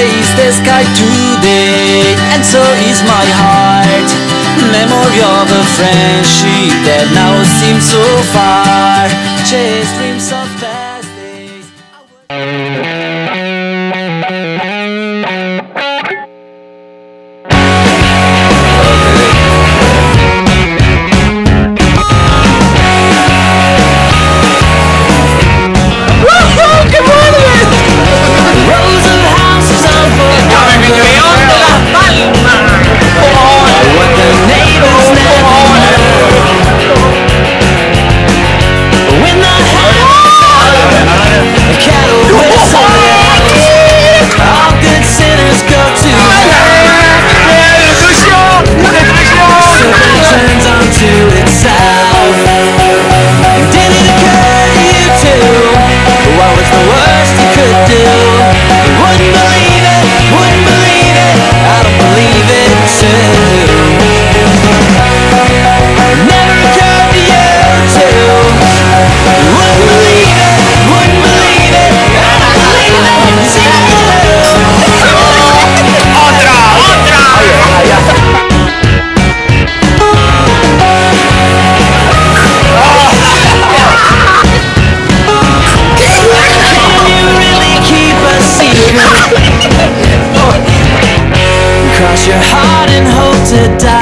raise the sky today, and so is my heart. Memory of a friendship that now seems so far. Chase dreams. heart and hope to die.